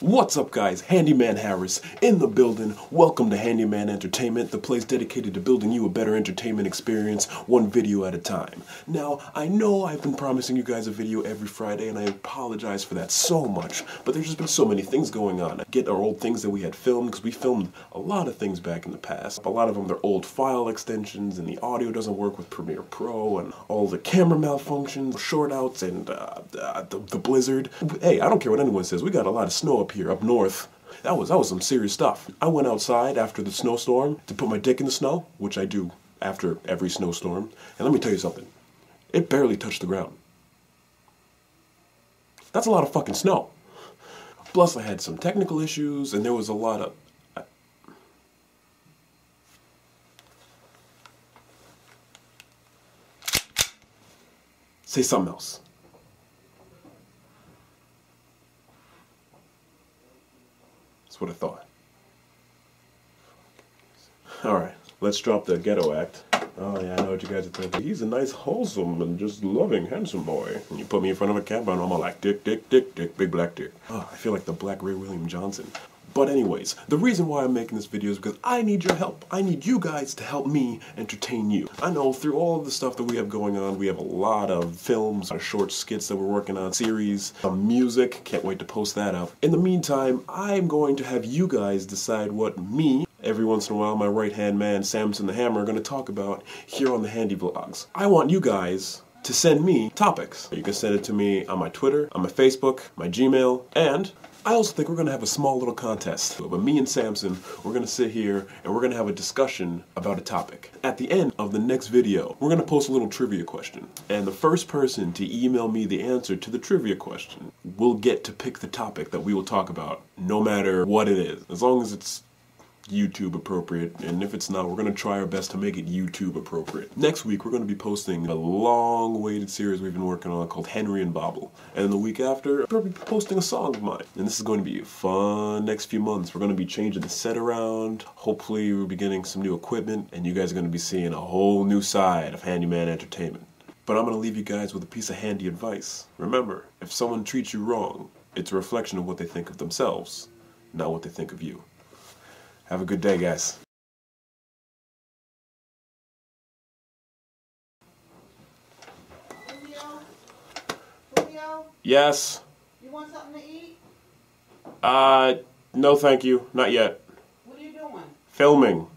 What's up, guys? Handyman Harris in the building. Welcome to Handyman Entertainment, the place dedicated to building you a better entertainment experience, one video at a time. Now, I know I've been promising you guys a video every Friday, and I apologize for that so much, but there's just been so many things going on. Get our old things that we had filmed, because we filmed a lot of things back in the past. A lot of them, they're old file extensions, and the audio doesn't work with Premiere Pro, and all the camera malfunctions, short outs, and uh, the, the blizzard. Hey, I don't care what anyone says, we got a lot of snow up here, up north. That was that was some serious stuff. I went outside after the snowstorm to put my dick in the snow, which I do after every snowstorm. And let me tell you something. It barely touched the ground. That's a lot of fucking snow. Plus I had some technical issues and there was a lot of Say something else. That's what I thought. Alright, let's drop the ghetto act. Oh yeah, I know what you guys are thinking. He's a nice, wholesome, and just loving, handsome boy. And you put me in front of a camera and I'm all like, dick, dick, dick, dick, big black dick. Oh, I feel like the black Ray William Johnson. But anyways, the reason why I'm making this video is because I need your help. I need you guys to help me entertain you. I know through all of the stuff that we have going on, we have a lot of films, our short skits that we're working on, series, some music, can't wait to post that up. In the meantime, I'm going to have you guys decide what me, every once in a while my right hand man Samson the Hammer are going to talk about here on the Handy Vlogs. I want you guys to send me topics. You can send it to me on my Twitter, on my Facebook, my Gmail, and I also think we're to have a small little contest. But me and Samson, we're to sit here and we're to have a discussion about a topic. At the end of the next video, we're to post a little trivia question. And the first person to email me the answer to the trivia question will get to pick the topic that we will talk about, no matter what it is. As long as it's YouTube appropriate, and if it's not, we're going to try our best to make it YouTube appropriate. Next week, we're going to be posting a long-awaited series we've been working on called Henry and Bobble. And the week after, we'll be posting a song of mine. And this is going to be fun next few months. We're going to be changing the set around. Hopefully, we'll be getting some new equipment, and you guys are going to be seeing a whole new side of Handyman Entertainment. But I'm going to leave you guys with a piece of handy advice. Remember, if someone treats you wrong, it's a reflection of what they think of themselves, not what they think of you. Have a good day, guys. Julio? Julio? Yes. You want something to eat? Uh, no thank you. Not yet. What are you doing? Filming.